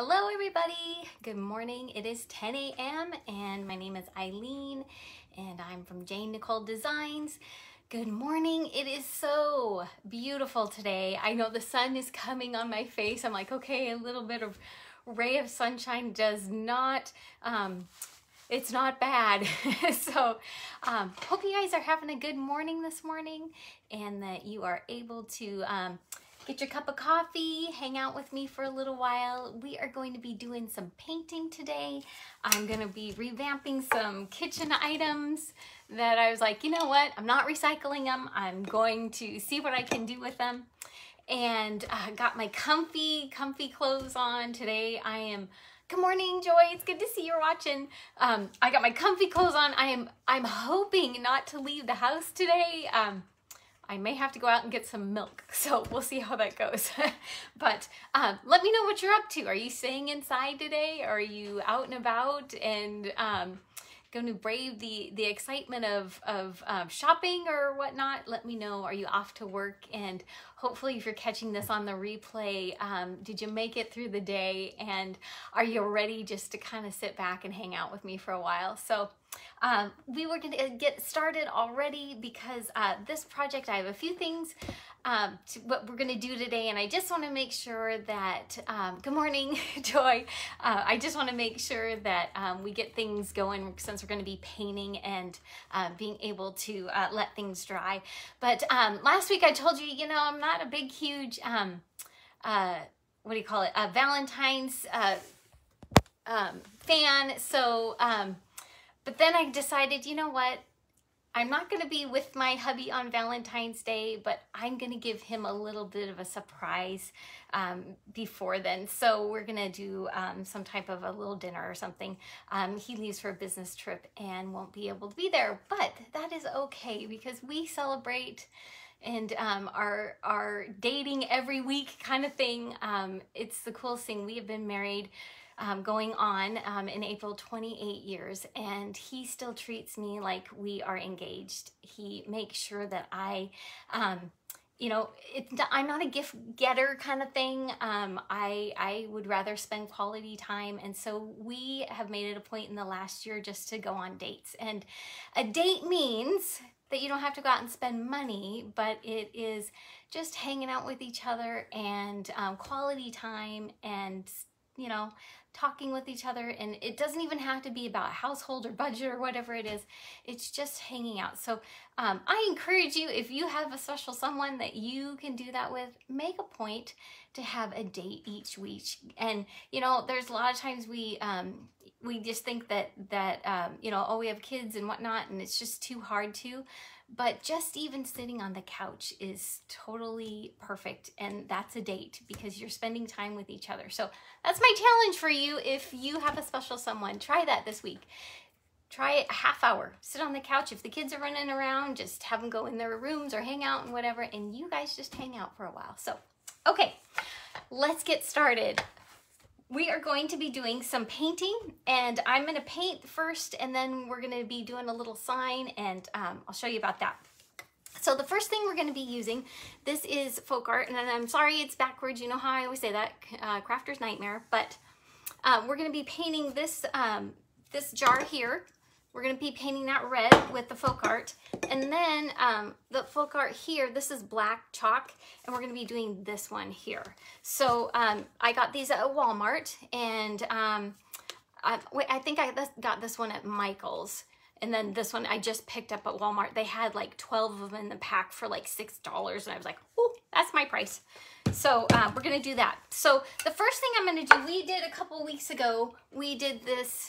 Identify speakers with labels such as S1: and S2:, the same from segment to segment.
S1: Hello everybody, good morning. It is 10 a.m. and my name is Eileen and I'm from Jane Nicole Designs. Good morning. It is so beautiful today. I know the sun is coming on my face. I'm like, okay, a little bit of ray of sunshine does not, um, it's not bad. so um, hope you guys are having a good morning this morning and that you are able to um, get your cup of coffee, hang out with me for a little while. We are going to be doing some painting today. I'm going to be revamping some kitchen items that I was like, you know what? I'm not recycling them. I'm going to see what I can do with them. And I uh, got my comfy, comfy clothes on today. I am Good morning, Joy. It's good to see you're watching. Um, I got my comfy clothes on. I am I'm hoping not to leave the house today. Um, I may have to go out and get some milk, so we'll see how that goes. but um, let me know what you're up to. Are you staying inside today? Are you out and about and um, going to brave the the excitement of of um, shopping or whatnot? Let me know. Are you off to work? And hopefully, if you're catching this on the replay, um, did you make it through the day? And are you ready just to kind of sit back and hang out with me for a while? So. Um, we were going to get started already because uh, this project, I have a few things um, to what we're going to do today. And I just want to make sure that, um, good morning, Joy. Uh, I just want to make sure that um, we get things going since we're going to be painting and uh, being able to uh, let things dry. But um, last week I told you, you know, I'm not a big, huge, uh, what do you call it, a Valentine's uh, fan. So, but then I decided, you know what? I'm not going to be with my hubby on Valentine's Day, but I'm going to give him a little bit of a surprise um, before then. So we're going to do um, some type of a little dinner or something. Um, he leaves for a business trip and won't be able to be there, but that is okay because we celebrate and um, our our dating every week kind of thing. Um, it's the coolest thing. We have been married um, going on um, in April 28 years, and he still treats me like we are engaged. He makes sure that I, um, you know, it's, I'm not a gift getter kind of thing. Um, I, I would rather spend quality time. And so we have made it a point in the last year just to go on dates. And a date means that you don't have to go out and spend money, but it is just hanging out with each other and um, quality time and, you know, talking with each other and it doesn't even have to be about household or budget or whatever it is. It's just hanging out. So um, i encourage you if you have a special someone that you can do that with make a point to have a date each week. And you know there's a lot of times we um, we just think that that um, you know oh we have kids and whatnot and it's just too hard to but just even sitting on the couch is totally perfect. And that's a date because you're spending time with each other. So that's my challenge for you. If you have a special someone, try that this week. Try it a half hour. Sit on the couch. If the kids are running around, just have them go in their rooms or hang out and whatever. And you guys just hang out for a while. So, okay, let's get started we are going to be doing some painting and I'm going to paint first and then we're going to be doing a little sign and um, I'll show you about that. So the first thing we're going to be using, this is folk art and I'm sorry it's backwards, you know how I always say that, uh, crafter's nightmare, but uh, we're going to be painting this, um, this jar here we're going to be painting that red with the folk art. And then um, the folk art here, this is black chalk, and we're going to be doing this one here. So um, I got these at Walmart, and um, I, I think I got this one at Michael's. And then this one I just picked up at Walmart. They had like 12 of them in the pack for like $6. And I was like, oh, that's my price. So uh, we're going to do that. So the first thing I'm going to do, we did a couple weeks ago, we did this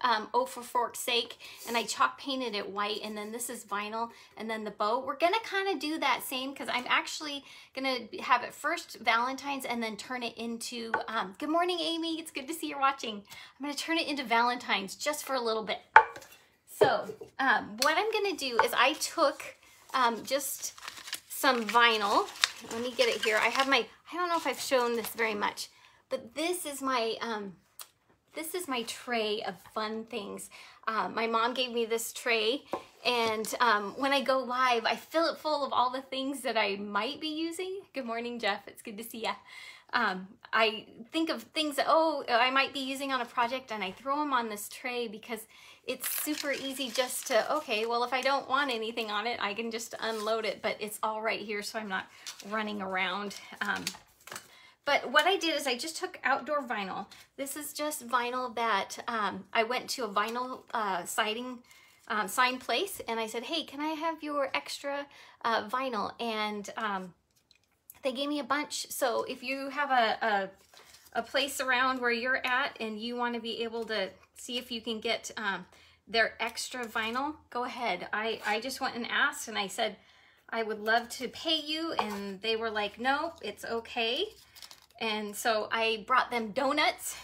S1: um, Oh for Fork's Sake, and I chalk painted it white, and then this is vinyl, and then the bow. We're gonna kind of do that same, because I'm actually gonna have it first Valentine's, and then turn it into, um, good morning, Amy, it's good to see you're watching. I'm gonna turn it into Valentine's just for a little bit. So, um, what I'm gonna do is I took um, just some vinyl. Let me get it here. I have my, I don't know if I've shown this very much, but this is my, um, this is my tray of fun things. Um, my mom gave me this tray and um, when I go live, I fill it full of all the things that I might be using. Good morning, Jeff. It's good to see ya. um, I think of things that, oh, I might be using on a project and I throw them on this tray because it's super easy just to, okay, well, if I don't want anything on it, I can just unload it, but it's all right here so I'm not running around. Um, but what I did is I just took outdoor vinyl. This is just vinyl that um, I went to a vinyl uh, siding um, sign place and I said, hey, can I have your extra uh, vinyl? And um, they gave me a bunch. So if you have a, a, a, place around where you're at and you want to be able to see if you can get um, their extra vinyl, go ahead. I, I just went and asked and I said, I would love to pay you. And they were like, no, it's okay. And so I brought them donuts.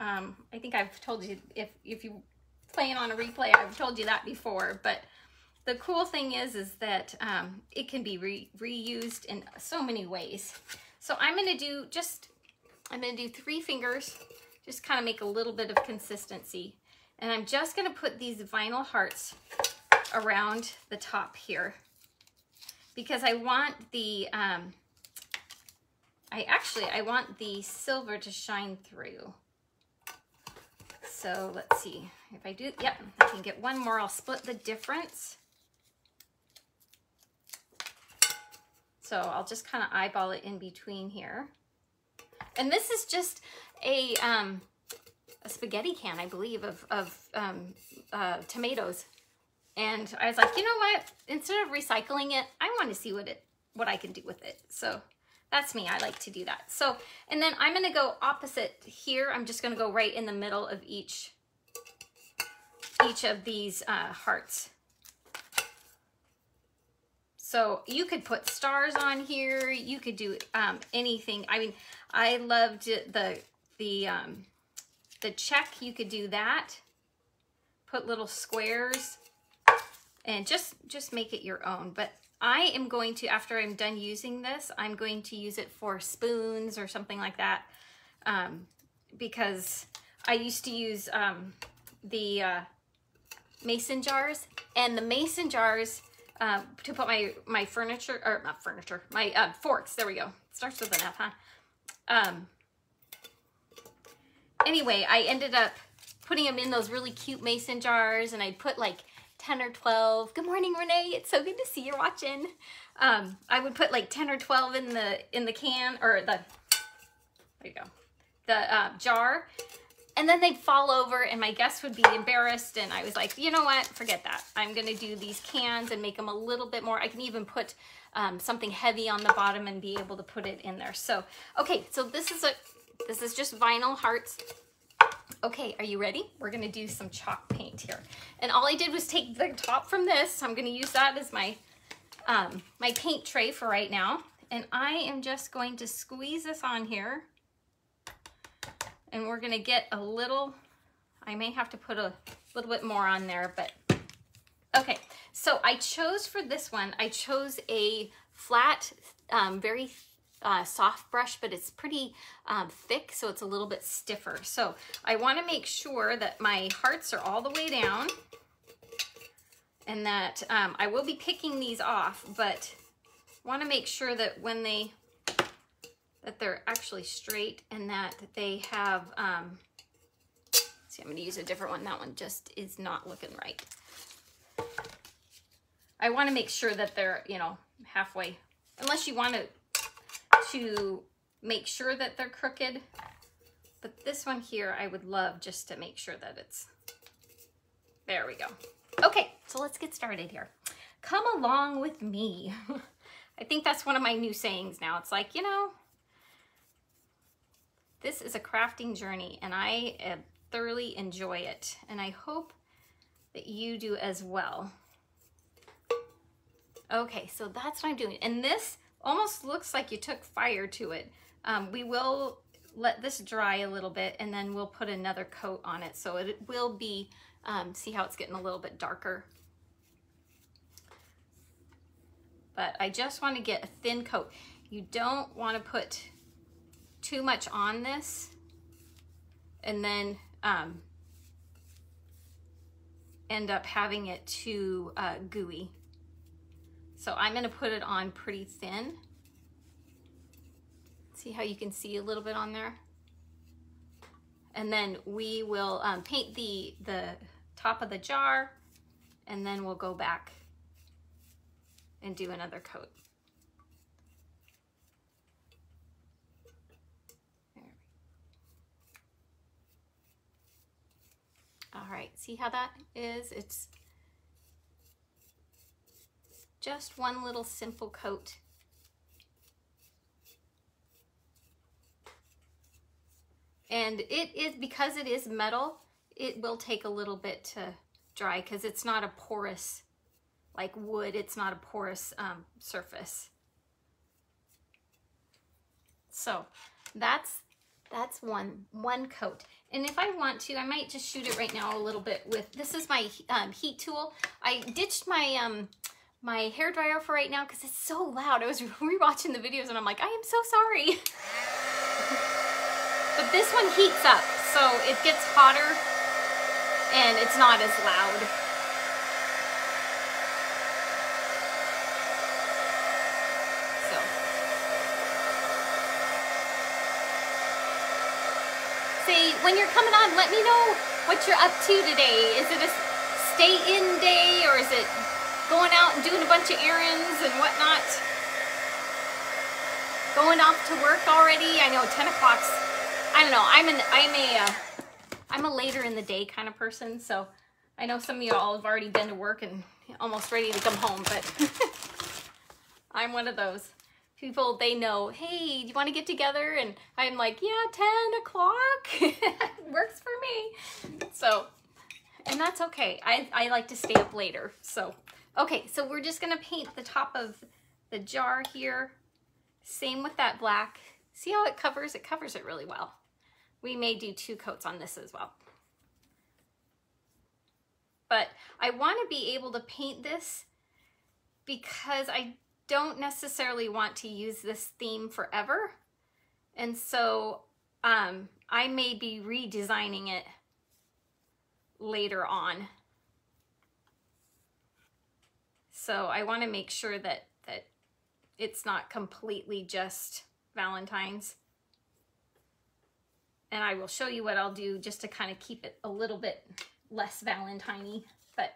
S1: Um, I think I've told you, if, if you playing on a replay, I've told you that before, but the cool thing is, is that um, it can be re reused in so many ways. So I'm gonna do just, I'm gonna do three fingers, just kind of make a little bit of consistency. And I'm just gonna put these vinyl hearts around the top here because I want the, um, I actually, I want the silver to shine through. So let's see if I do, yep, I can get one more. I'll split the difference. So I'll just kind of eyeball it in between here. And this is just a, um, a spaghetti can, I believe, of, of um, uh, tomatoes. And I was like, you know what? Instead of recycling it, I want to see what it what I can do with it. So that's me. I like to do that. So, and then I'm to go opposite here. I'm just to go right in the middle of each each of these uh, hearts. So you could put stars on here. You could do um, anything. I mean, I loved the the um, the check. You could do that. Put little squares and just just make it your own. But I am going to, after I'm done using this, I'm going to use it for spoons or something like that um, because I used to use um, the uh, mason jars and the mason jars um, to put my, my furniture, or not furniture, my uh, forks. There we go. Starts with an F, huh? Um, anyway, I ended up putting them in those really cute mason jars and I'd put like 10 or 12. Good morning, Renee. It's so good to see you watching. Um, I would put like 10 or 12 in the in the can or the, there you go, the uh, jar and then they'd fall over and my guests would be embarrassed and I was like, you know what, forget that. I'm gonna do these cans and make them a little bit more. I can even put um, something heavy on the bottom and be able to put it in there. So, okay, so this is a, this is just vinyl hearts. Okay, are you ready? We're gonna do some chalk paint here. And all I did was take the top from this. I'm gonna use that as my, um, my paint tray for right now. And I am just going to squeeze this on here and we're gonna get a little, I may have to put a little bit more on there, but okay. So I chose for this one, I chose a flat, um, very uh, soft brush, but it's pretty um, thick, so it's a little bit stiffer. So I wanna make sure that my hearts are all the way down and that um, I will be picking these off, but wanna make sure that when they that they're actually straight and that they have, um, see, I'm to use a different one. That one just is not looking right. I want to make sure that they're, you know, halfway, unless you want to, make sure that they're crooked. But this one here, I would love just to make sure that it's, there we go. Okay, so let's get started here. Come along with me. I think that's one of my new sayings now. It's like, you know, this is a crafting journey and I uh, thoroughly enjoy it and I hope that you do as well. Okay, so that's what I'm doing. And this almost looks like you took fire to it. Um, we will let this dry a little bit and then we'll put another coat on it. So it will be, um, see how it's getting a little bit darker. But I just want to get a thin coat. You don't want to put too much on this and then um, end up having it too uh, gooey. So I'm gonna put it on pretty thin. See how you can see a little bit on there? And then we will um, paint the, the top of the jar and then we'll go back and do another coat. All right, see how that is? It's just one little simple coat. And it is, because it is metal, it will take a little bit to dry because it's not a porous, like wood, it's not a porous um, surface. So that's that's one one coat. And if I want to, I might just shoot it right now a little bit with, this is my um, heat tool. I ditched my um, my hair dryer for right now because it's so loud. I was rewatching the videos and I'm like, I am so sorry. But this one heats up, so it gets hotter and it's not as loud. So. Say, when you're coming on, let me know what you're up to today. Is it a stay-in day or is it going out and doing a bunch of errands and whatnot? Going off to work already? I know 10 o'clock's I don't know. I'm an I'm a uh, I'm a later in the day kind of person, so I know some of y'all have already been to work and almost ready to come home, but I'm one of those people. They know, hey, do you want to get together? And I'm like, yeah, ten o'clock works for me. So, and that's okay. I I like to stay up later. So, okay, so we're just gonna paint the top of the jar here. Same with that black. See how it covers? It covers it really well. We may do two coats on this as well. But I want to be able to paint this because I don't necessarily want to use this theme forever. And so um, I may be redesigning it later on. So I want to make sure that, that it's not completely just Valentine's and I will show you what I'll do just to kind of keep it a little bit less Valentine-y. But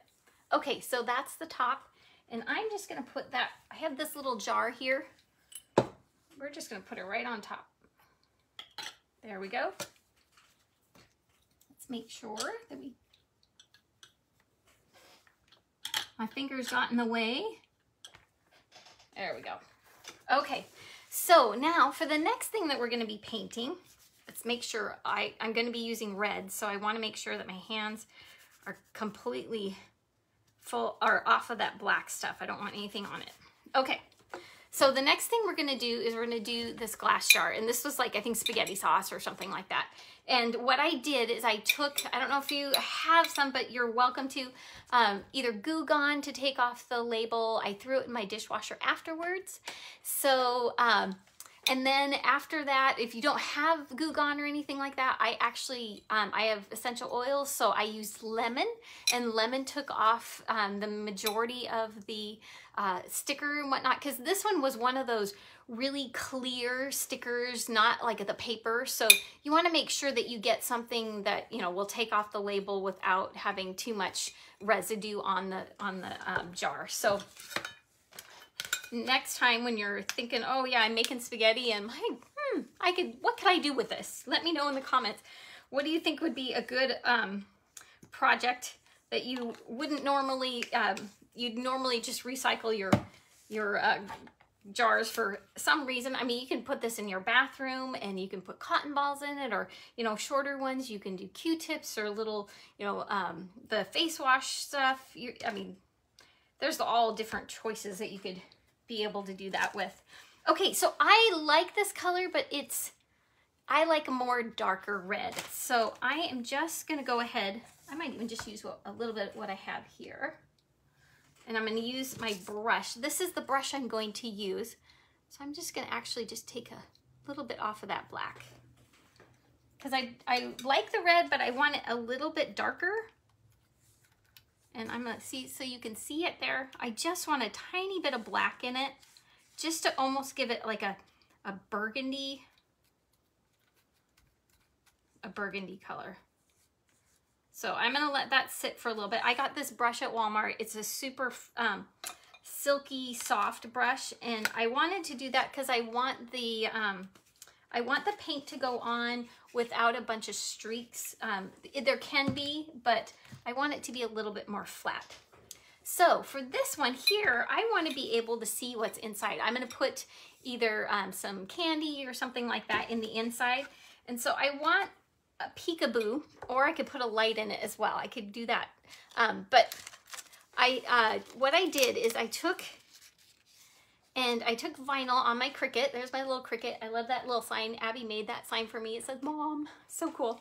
S1: okay, so that's the top. And I'm just gonna put that, I have this little jar here. We're just gonna put it right on top. There we go. Let's make sure that we, my fingers got in the way. There we go. Okay, so now for the next thing that we're gonna be painting, let's make sure I, I'm gonna be using red, so I wanna make sure that my hands are completely full, or off of that black stuff. I don't want anything on it. Okay, so the next thing we're gonna do is we're gonna do this glass jar. And this was like, I think spaghetti sauce or something like that. And what I did is I took, I don't know if you have some, but you're welcome to um, either Goo Gone to take off the label. I threw it in my dishwasher afterwards. So um, and then after that, if you don't have Goo Gone or anything like that, I actually, um, I have essential oils, so I used lemon, and lemon took off um, the majority of the uh, sticker and whatnot, because this one was one of those really clear stickers, not like the paper. So you want to make sure that you get something that, you know, will take off the label without having too much residue on the, on the um, jar. So next time when you're thinking, oh yeah, I'm making spaghetti and like, hmm, I could, what could I do with this? Let me know in the comments. What do you think would be a good um, project that you wouldn't normally, um, you'd normally just recycle your, your uh, jars for some reason. I mean, you can put this in your bathroom and you can put cotton balls in it or, you know, shorter ones. You can do Q-tips or little, you know, um, the face wash stuff. You, I mean, there's all different choices that you could be able to do that with. Okay, so I like this color, but it's, I like a more darker red. So I am just gonna go ahead, I might even just use a little bit of what I have here. And I'm gonna use my brush. This is the brush I'm going to use. So I'm just gonna actually just take a little bit off of that black. Because I, I like the red, but I want it a little bit darker. And I'm gonna see, so you can see it there. I just want a tiny bit of black in it just to almost give it like a, a burgundy, a burgundy color. So I'm gonna let that sit for a little bit. I got this brush at Walmart. It's a super um, silky soft brush and I wanted to do that because I want the, um, I want the paint to go on without a bunch of streaks. Um, there can be, but I want it to be a little bit more flat. So for this one here, I want to be able to see what's inside. I'm going to put either um, some candy or something like that in the inside. And so I want a peekaboo, or I could put a light in it as well. I could do that. Um, but I, uh, what I did is I took and I took vinyl on my Cricut. There's my little Cricut. I love that little sign. Abby made that sign for me. It says, Mom. So cool.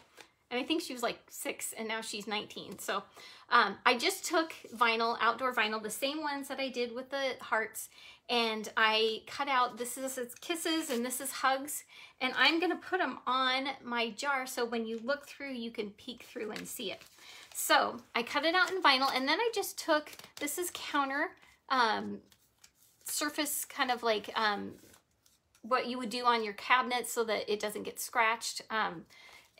S1: And I think she was like six and now she's 19. So um, I just took vinyl, outdoor vinyl, the same ones that I did with the hearts. And I cut out, this is kisses and this is hugs. And I'm gonna put them on my jar so when you look through, you can peek through and see it. So I cut it out in vinyl and then I just took, this is counter um, surface kind of like um, what you would do on your cabinet so that it doesn't get scratched. Um,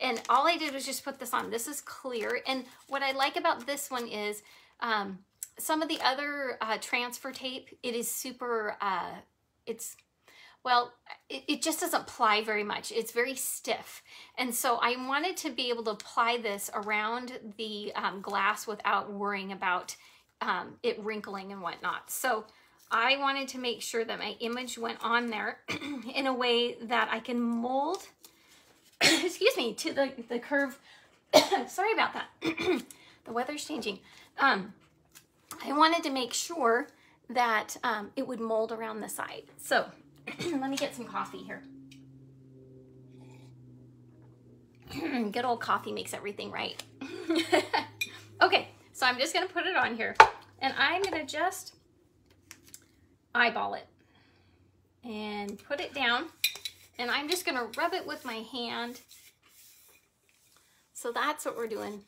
S1: and all I did was just put this on. This is clear. And what I like about this one is um, some of the other uh, transfer tape, it is super, uh, it's, well, it, it, just doesn't ply very much. It's very stiff. And so I wanted to be able to apply this around the um, glass without worrying about um, it wrinkling and whatnot. So I wanted to make sure that my image went on there in a way that I can mold excuse me, to the, the curve. Sorry about that. the weather's changing. Um, I wanted to make sure that um, it would mold around the side. So let me get some coffee here. Good old coffee makes everything right. okay, so I'm just gonna put it on here and I'm gonna just eyeball it and put it down and I'm just gonna rub it with my hand. So that's what we're doing.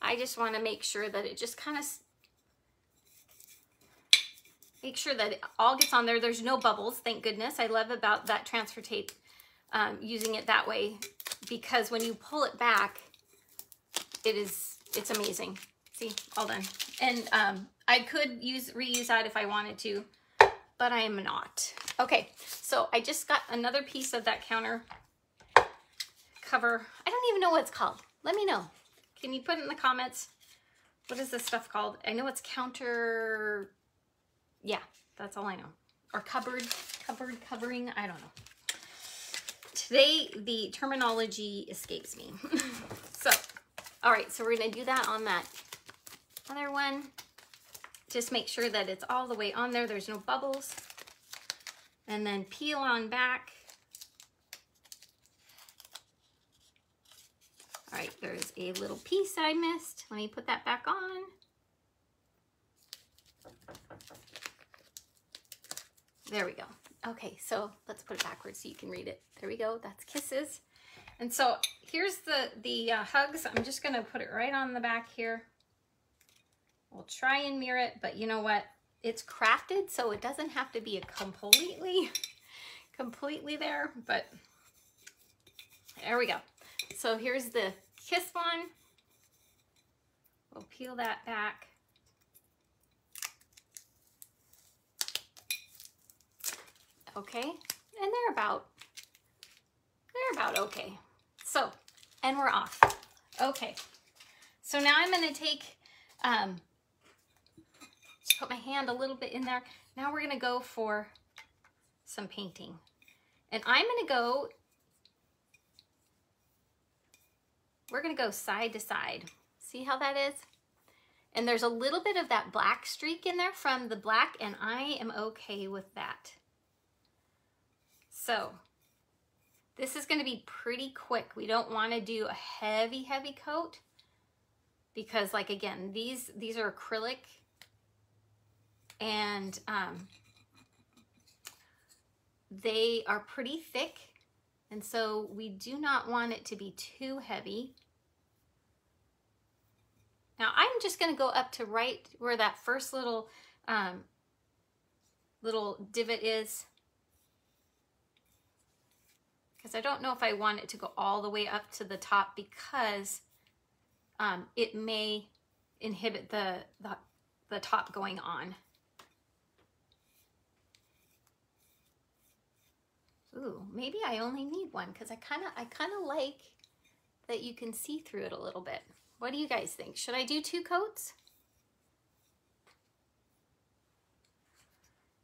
S1: I just wanna make sure that it just kind of, make sure that it all gets on there. There's no bubbles, thank goodness. I love about that transfer tape, um, using it that way, because when you pull it back, it is, it's amazing. See, all done. And um, I could use reuse that if I wanted to, but I am not. Okay, so I just got another piece of that counter cover. I don't even know what it's called. Let me know. Can you put in the comments? What is this stuff called? I know it's counter, yeah, that's all I know. Or cupboard, cupboard, covering, I don't know. Today, the terminology escapes me. so, all right, so we're gonna do that on that other one. Just make sure that it's all the way on there. There's no bubbles. And then peel on back. All right, there's a little piece I missed. Let me put that back on. There we go. Okay, so let's put it backwards so you can read it. There we go, that's kisses. And so here's the, the uh, hugs. I'm just gonna put it right on the back here. We'll try and mirror it, but you know what? It's crafted, so it doesn't have to be a completely, completely there, but there we go. So here's the kiss one. We'll peel that back. Okay, and they're about, they're about okay. So, and we're off. Okay, so now I'm gonna take um, put my hand a little bit in there. Now we're gonna go for some painting. And I'm gonna go, we're gonna go side to side. See how that is? And there's a little bit of that black streak in there from the black and I am okay with that. So this is gonna be pretty quick. We don't wanna do a heavy, heavy coat because like again, these, these are acrylic and um, they are pretty thick and so we do not want it to be too heavy. Now I'm just gonna go up to right where that first little um, little divot is. because I don't know if I want it to go all the way up to the top because um, it may inhibit the, the, the top going on. Ooh, maybe I only need one because I kind of I kind of like that you can see through it a little bit. What do you guys think? Should I do two coats?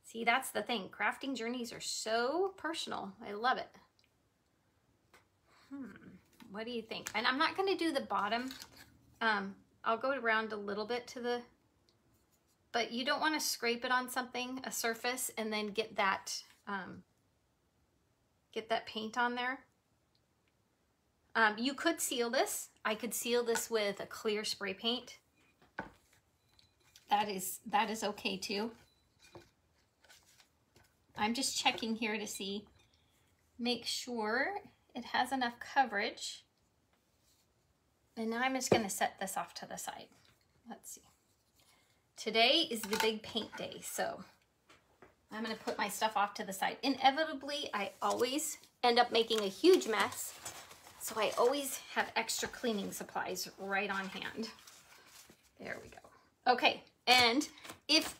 S1: See, that's the thing. Crafting journeys are so personal. I love it. Hmm. What do you think? And I'm not going to do the bottom. Um, I'll go around a little bit to the, but you don't want to scrape it on something, a surface, and then get that, um, get that paint on there. Um, you could seal this. I could seal this with a clear spray paint. That is, that is okay too. I'm just checking here to see, make sure it has enough coverage. And now I'm just gonna set this off to the side. Let's see. Today is the big paint day, so I'm gonna put my stuff off to the side. Inevitably, I always end up making a huge mess, so I always have extra cleaning supplies right on hand. There we go. Okay, and if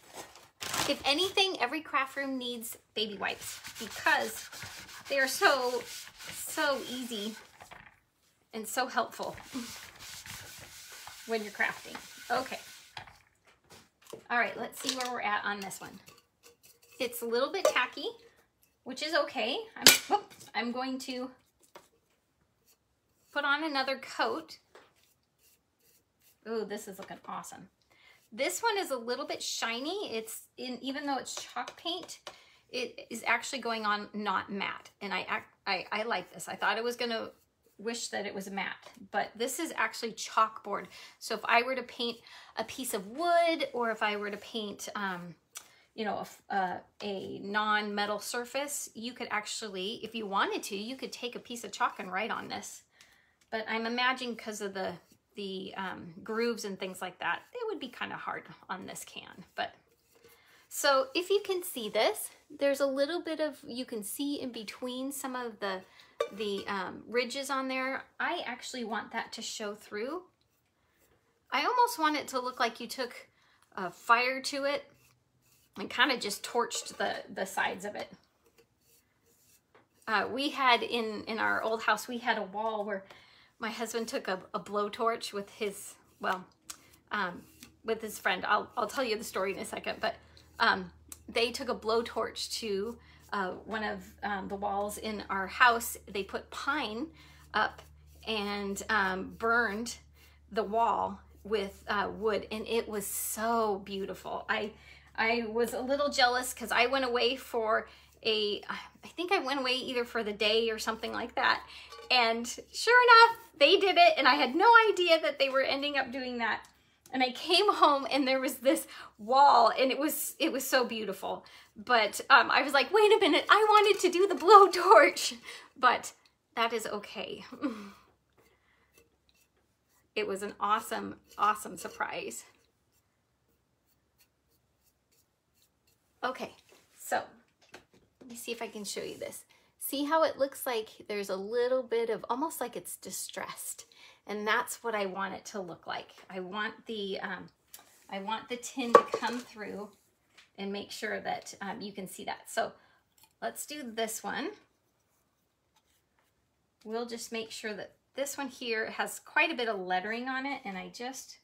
S1: if anything, every craft room needs baby wipes because they are so, so easy and so helpful when you're crafting. Okay. All right, let's see where we're at on this one. It's a little bit tacky, which is okay. I'm, whoop, I'm going to put on another coat. Oh, this is looking awesome. This one is a little bit shiny. It's in, even though it's chalk paint, it is actually going on not matte. And I, I, I like this. I thought it was gonna wish that it was matte, but this is actually chalkboard. So if I were to paint a piece of wood or if I were to paint, um, you know, a, uh, a non-metal surface, you could actually, if you wanted to, you could take a piece of chalk and write on this. But I'm imagining because of the the um, grooves and things like that, it would be kind of hard on this can. But so if you can see this, there's a little bit of, you can see in between some of the, the um, ridges on there. I actually want that to show through. I almost want it to look like you took a fire to it and kind of just torched the, the sides of it. Uh, we had in, in our old house, we had a wall where my husband took a, a blowtorch with his, well, um, with his friend. I'll, I'll tell you the story in a second, but um, they took a blowtorch to uh, one of um, the walls in our house. They put pine up and um, burned the wall with uh, wood, and it was so beautiful. I I was a little jealous because I went away for a, I think I went away either for the day or something like that. And sure enough, they did it and I had no idea that they were ending up doing that. And I came home and there was this wall and it was it was so beautiful. But um, I was like, wait a minute, I wanted to do the blowtorch. But that is okay. it was an awesome, awesome surprise. Okay, so let me see if I can show you this. See how it looks like there's a little bit of almost like it's distressed. And that's what I want it to look like. I want the, um, I want the tin to come through and make sure that um, you can see that. So let's do this one. We'll just make sure that this one here has quite a bit of lettering on it and I just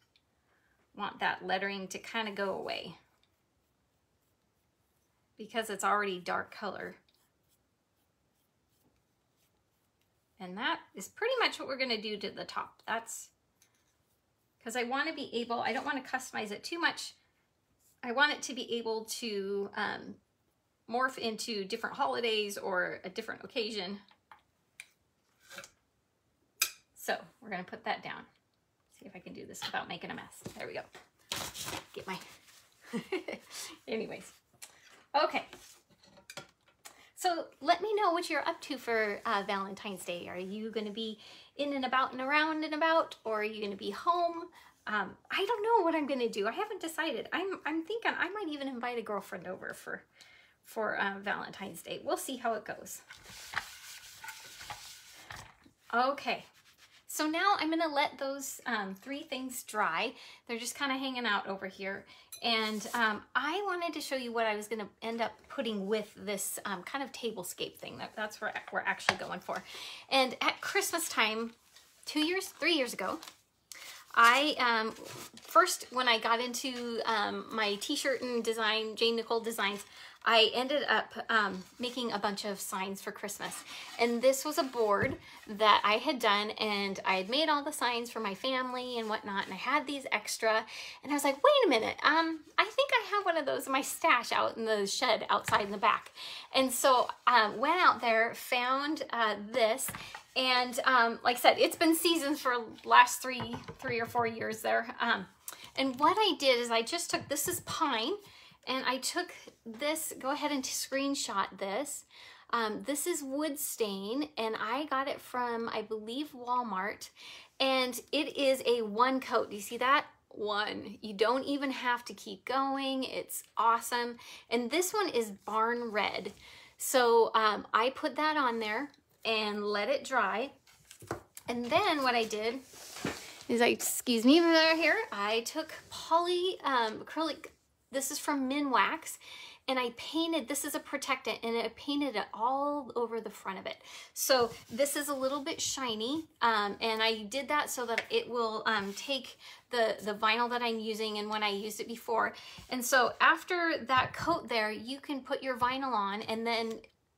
S1: want that lettering to kind of go away because it's already dark color. And that is pretty much what we're gonna do to the top. That's because I wanna be able, I don't wanna customize it too much. I want it to be able to um, morph into different holidays or a different occasion. So we're gonna put that down. See if I can do this without making a mess. There we go. Get my, anyways. Okay, so let me know what you're up to for uh, Valentine's Day. Are you going to be in and about and around and about, or are you going to be home? Um, I don't know what I'm going to do. I haven't decided. I'm I'm thinking I might even invite a girlfriend over for for uh, Valentine's Day. We'll see how it goes. Okay, so now I'm gonna let those um, three things dry. They're just kind of hanging out over here. And um, I wanted to show you what I was gonna end up putting with this um, kind of tablescape thing. That, that's what we're actually going for. And at Christmas time, two years, three years ago, I, um, first when I got into um, my t-shirt and design, Jane Nicole Designs, I ended up um, making a bunch of signs for Christmas. And this was a board that I had done and I had made all the signs for my family and whatnot. And I had these extra and I was like, wait a minute, um, I think I have one of those in my stash out in the shed outside in the back. And so um, went out there, found uh, this and um, like I said, it's been seasons for last three, three or four years there. Um, and what I did is I just took, this is pine, and I took this, go ahead and screenshot this. Um, this is wood stain and I got it from, I believe, Walmart. And it is a one coat. Do you see that? One. You don't even have to keep going. It's awesome. And this one is barn red. So um, I put that on there and let it dry. And then what I did is I, excuse me here, I took poly um, acrylic this is from Minwax and I painted, this is a protectant and I painted it all over the front of it. So this is a little bit shiny um, and I did that so that it will um, take the, the vinyl that I'm using and when I used it before. And so after that coat there, you can put your vinyl on and then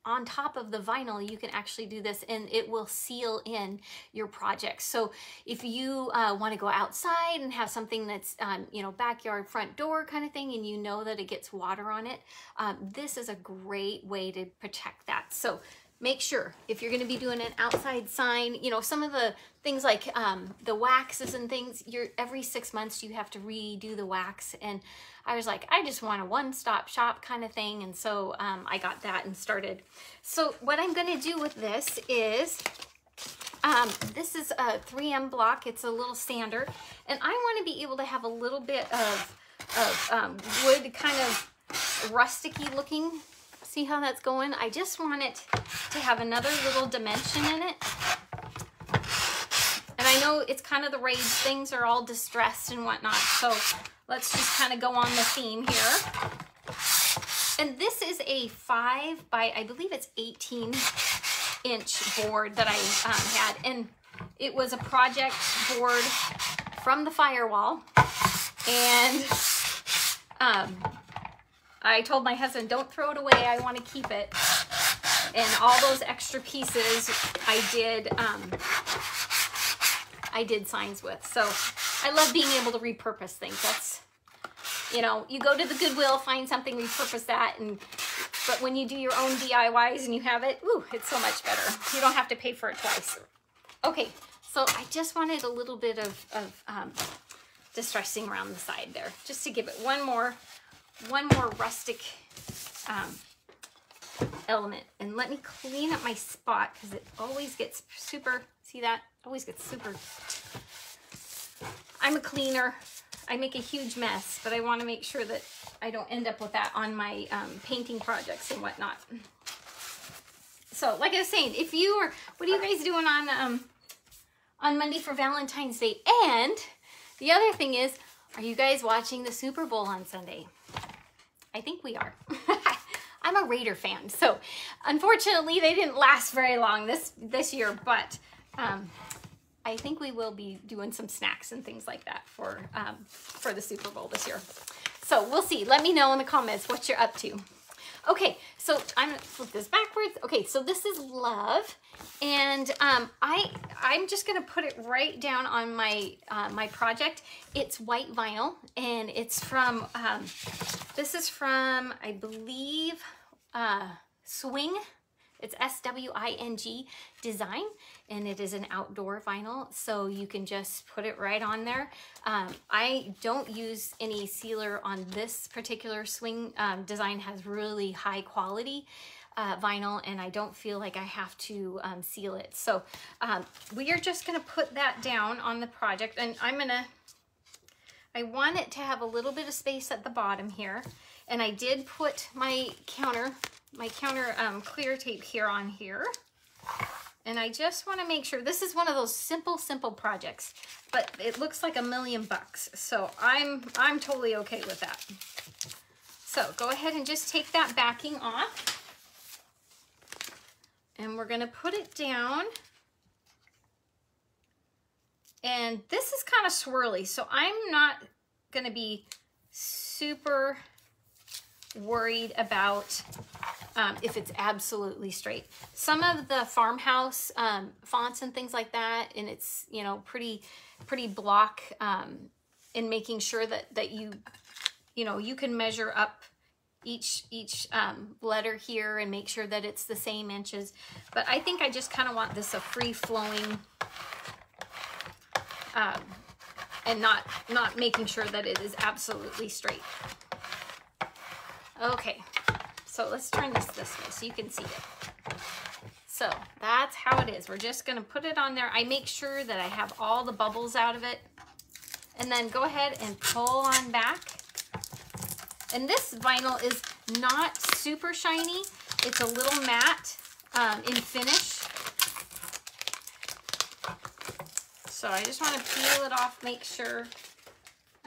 S1: on top of the vinyl, you can actually do this and it will seal in your project. So if you uh, want to go outside and have something that's, um, you know, backyard front door kind of thing, and you know that it gets water on it, um, this is a great way to protect that. So make sure if you're going to be doing an outside sign, you know, some of the things like um, the waxes and things, you're every six months you have to redo the wax. And I was like, I just want a one-stop shop kind of thing. And so um, I got that and started. So what I'm going to do with this is, um, this is a 3M block. It's a little sander. And I want to be able to have a little bit of, of um, wood kind of rusticy looking See how that's going? I just want it to have another little dimension in it. And I know it's kind of the rage, things are all distressed and whatnot, so let's just kind of go on the theme here. And this is a five by, I believe it's 18 inch board that I um, had. And it was a project board from the firewall. And um, I told my husband, don't throw it away. I want to keep it. And all those extra pieces I did, um, I did signs with. So I love being able to repurpose things. That's, you know, you go to the Goodwill, find something, repurpose that. And But when you do your own DIYs and you have it, ooh, it's so much better. You don't have to pay for it twice. Okay, so I just wanted a little bit of, of um, distressing around the side there, just to give it one more one more rustic um, element. And let me clean up my spot because it always gets super, see that? Always gets super. I'm a cleaner. I make a huge mess, but I want to make sure that I don't end up with that on my um, painting projects and whatnot. So, like I was saying, if you are, what are you guys doing on um, on Monday for Valentine's Day? And the other thing is, are you guys watching the Super Bowl on Sunday? I think we are. I'm a Raider fan, so unfortunately they didn't last very long this this year, but um, I think we will be doing some snacks and things like that for um, for the Super Bowl this year. So we'll see. Let me know in the comments what you're up to. Okay, so I'm gonna flip this backwards. Okay, so this is love, and um, I I'm just gonna put it right down on my uh, my project. It's white vinyl, and it's from um, this is from I believe uh, Swing it's S-W-I-N-G design, and it is an outdoor vinyl, so you can just put it right on there. Um, I don't use any sealer on this particular swing. Um, design has really high quality uh, vinyl, and I don't feel like I have to um, seal it. So um, we are just gonna put that down on the project, and I'm gonna, I want it to have a little bit of space at the bottom here, and I did put my counter my counter um, clear tape here on here. And I just want to make sure, this is one of those simple, simple projects, but it looks like a million bucks. So I'm, I'm totally okay with that. So go ahead and just take that backing off. And we're gonna put it down. And this is kind of swirly, so I'm not gonna be super worried about um, if it's absolutely straight. Some of the farmhouse um, fonts and things like that, and it's, you know, pretty, pretty block um, in making sure that, that you, you know, you can measure up each each um, letter here and make sure that it's the same inches. But I think I just kind of want this a free-flowing um, and not, not making sure that it is absolutely straight. Okay, so let's turn this this way so you can see it. So that's how it is. We're just gonna put it on there. I make sure that I have all the bubbles out of it. And then go ahead and pull on back. And this vinyl is not super shiny. It's a little matte um, in finish. So I just wanna peel it off, make sure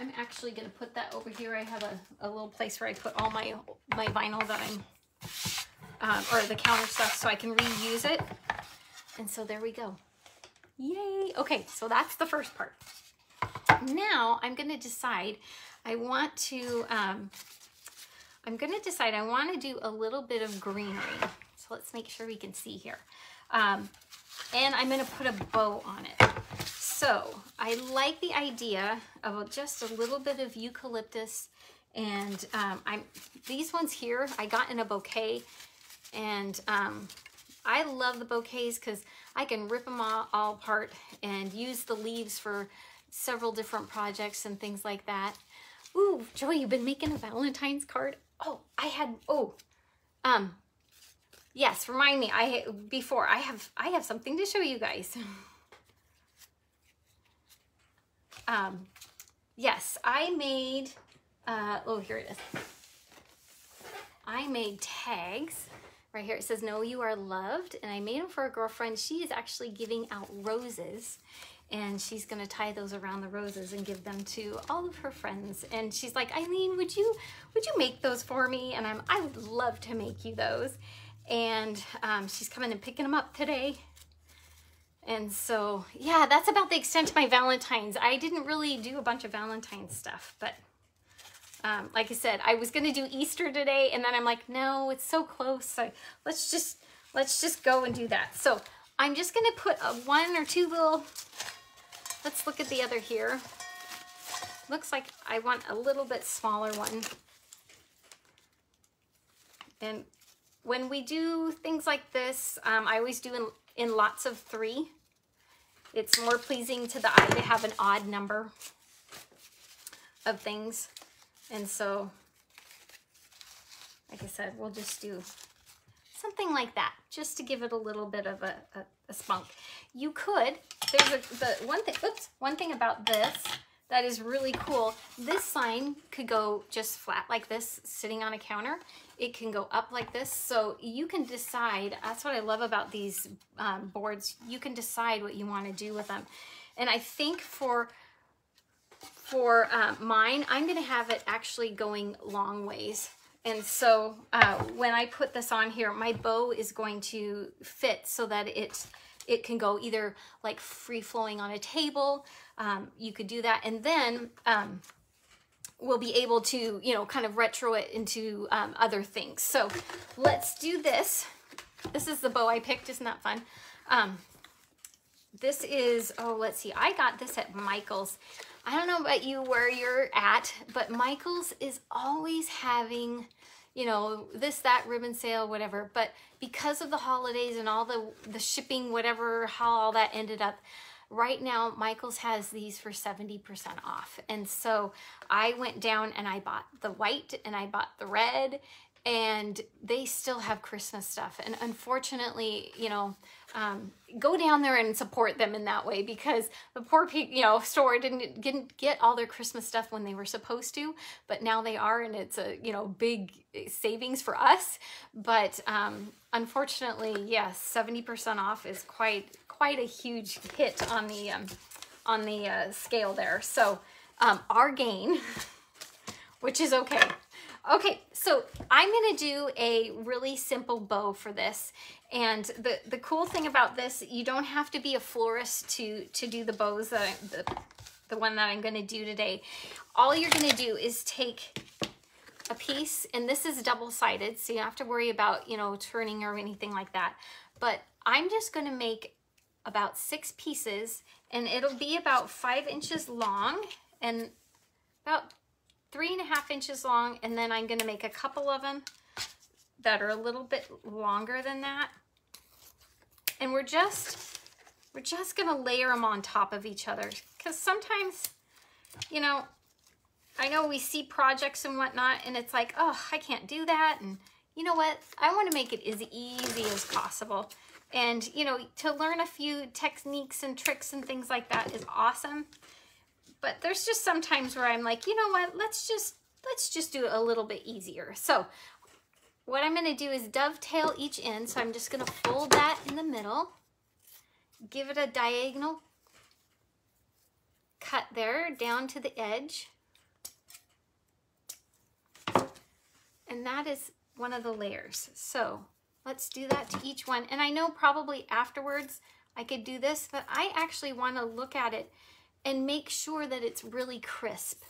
S1: I'm actually going to put that over here. I have a, a little place where I put all my, my vinyl that I'm, um, or the counter stuff so I can reuse it. And so there we go. Yay. Okay, so that's the first part. Now I'm going to decide, I want to, um, I'm going to decide I want to do a little bit of greenery. So let's make sure we can see here. Um, and I'm going to put a bow on it. So I like the idea of just a little bit of eucalyptus and um, I'm these ones here I got in a bouquet and um, I love the bouquets because I can rip them all, all apart and use the leaves for several different projects and things like that. Ooh, Joy, you've been making a Valentine's card? Oh, I had, oh, um, yes, remind me, I, before, I have, I have something to show you guys. Um, yes, I made, uh, oh, here it is. I made tags. Right here it says, no, you are loved. And I made them for a girlfriend. She is actually giving out roses and she's gonna tie those around the roses and give them to all of her friends. And she's like, Eileen, would you would you make those for me? And I'm I would love to make you those. And um, she's coming and picking them up today. And so, yeah, that's about the extent of my Valentine's. I didn't really do a bunch of Valentine's stuff, but um, like I said, I was gonna do Easter today, and then I'm like, no, it's so close. So let's just let's just go and do that. So I'm just gonna put a one or two little. Let's look at the other here. Looks like I want a little bit smaller one. And when we do things like this, um, I always do in, lots of three. It's more pleasing to the eye to have an odd number of things. And so, like I said, we'll just do something like that, just to give it a little bit of a, a, a spunk. You could, there's a, the one thing, oops, one thing about this that is really cool. This sign could go just flat like this, sitting on a counter. It can go up like this. So you can decide, that's what I love about these um, boards. You can decide what you want to do with them. And I think for for uh, mine, I'm going to have it actually going long ways. And so uh, when I put this on here, my bow is going to fit so that it, it can go either like free flowing on a table um, you could do that. And then um, we'll be able to, you know, kind of retro it into um, other things. So let's do this. This is the bow I picked. Isn't that fun? Um, this is, oh, let's see. I got this at Michael's. I don't know about you where you're at, but Michael's is always having, you know, this, that, ribbon sale, whatever. But because of the holidays and all the, the shipping, whatever, how all that ended up, Right now, Michael's has these for 70% off. And so I went down and I bought the white and I bought the red and they still have Christmas stuff. And unfortunately, you know, um, go down there and support them in that way because the poor people, you know, store didn't didn't get all their Christmas stuff when they were supposed to, but now they are, and it's a you know big savings for us. But um, unfortunately, yes, seventy percent off is quite quite a huge hit on the um, on the uh, scale there. So um, our gain, which is okay. Okay, so I'm gonna do a really simple bow for this. And the, the cool thing about this, you don't have to be a florist to, to do the bows, that I, the, the one that I'm gonna do today. All you're gonna do is take a piece, and this is double-sided, so you don't have to worry about, you know, turning or anything like that. But I'm just gonna make about six pieces, and it'll be about five inches long and about three and a half inches long and then I'm gonna make a couple of them that are a little bit longer than that. And we're just, we're just gonna layer them on top of each other because sometimes, you know, I know we see projects and whatnot and it's like, oh, I can't do that. And you know what? I wanna make it as easy as possible. And, you know, to learn a few techniques and tricks and things like that is awesome. But there's just sometimes where I'm like, you know what, let's just, let's just do it a little bit easier. So what I'm gonna do is dovetail each end. So I'm just gonna fold that in the middle, give it a diagonal cut there down to the edge. And that is one of the layers. So let's do that to each one. And I know probably afterwards I could do this, but I actually wanna look at it and make sure that it's really crisp.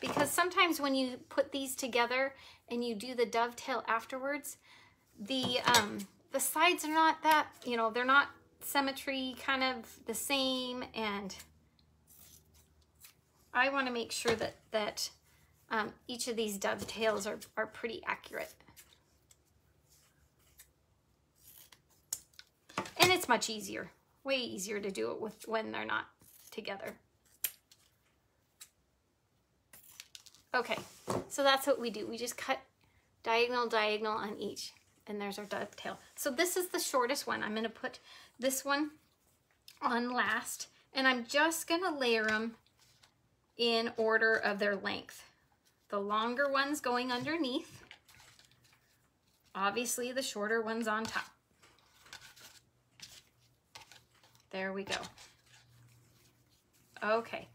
S1: Because sometimes when you put these together and you do the dovetail afterwards, the, um, the sides are not that, you know, they're not symmetry kind of the same and I want to make sure that, that um, each of these dovetails are, are pretty accurate. And it's much easier way easier to do it with when they're not together. Okay, so that's what we do. We just cut diagonal, diagonal on each, and there's our dovetail. So this is the shortest one. I'm gonna put this one on last, and I'm just gonna layer them in order of their length. The longer ones going underneath, obviously the shorter ones on top. There we go. Okay,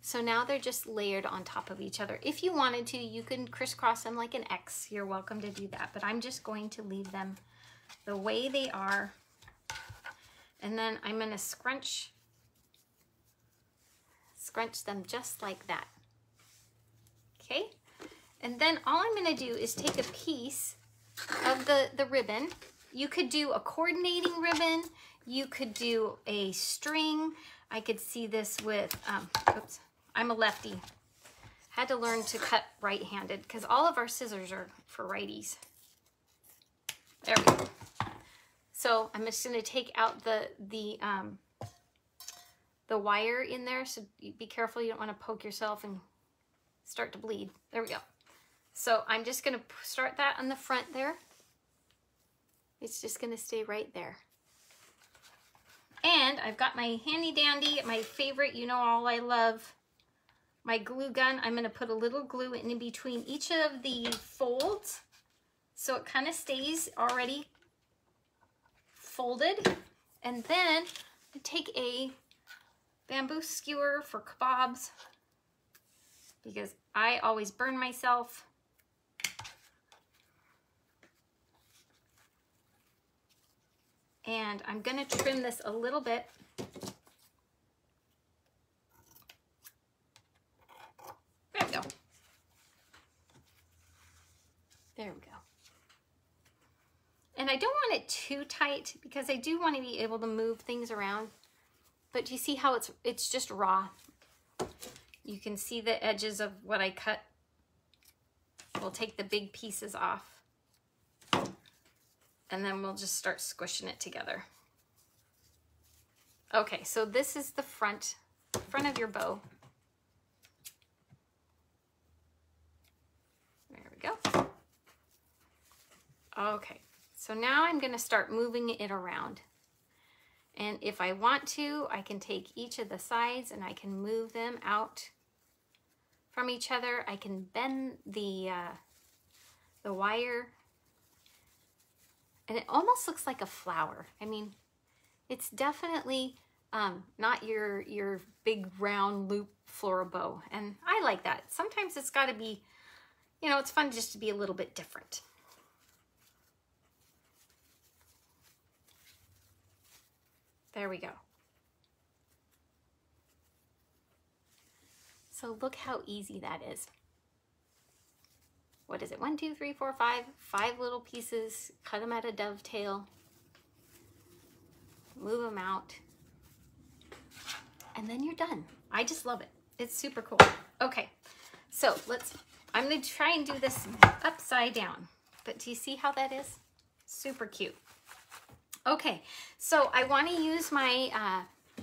S1: so now they're just layered on top of each other. If you wanted to, you can crisscross them like an X. You're welcome to do that, but I'm just going to leave them the way they are. And then I'm gonna scrunch, scrunch them just like that. Okay, and then all I'm gonna do is take a piece of the, the ribbon. You could do a coordinating ribbon. You could do a string. I could see this with, um, oops, I'm a lefty. Had to learn to cut right-handed because all of our scissors are for righties. There we go. So I'm just gonna take out the, the, um, the wire in there. So be careful, you don't wanna poke yourself and start to bleed. There we go. So I'm just gonna start that on the front there. It's just gonna stay right there. And I've got my handy dandy, my favorite, you know all I love, my glue gun. I'm gonna put a little glue in between each of the folds so it kind of stays already folded. And then I take a bamboo skewer for kebabs because I always burn myself. And I'm gonna trim this a little bit. There we go. There we go. And I don't want it too tight because I do want to be able to move things around. But you see how it's it's just raw. You can see the edges of what I cut. We'll take the big pieces off and then we'll just start squishing it together. Okay, so this is the front, front of your bow. There we go. Okay, so now I'm gonna start moving it around. And if I want to, I can take each of the sides and I can move them out from each other. I can bend the, uh, the wire and it almost looks like a flower. I mean, it's definitely um, not your, your big round loop floral bow. And I like that. Sometimes it's gotta be, you know, it's fun just to be a little bit different. There we go. So look how easy that is. What is it? One, two, three, four, five. Five little pieces. Cut them at a dovetail. Move them out. And then you're done. I just love it. It's super cool. Okay, so let's, I'm gonna try and do this upside down. But do you see how that is? Super cute. Okay, so I want to use my uh,